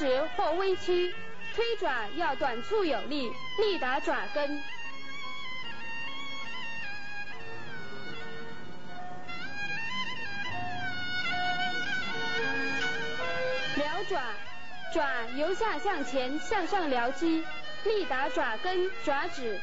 直或微曲推爪要短促有力力打爪根。撩爪爪由下向前向上撩击力打爪根爪趾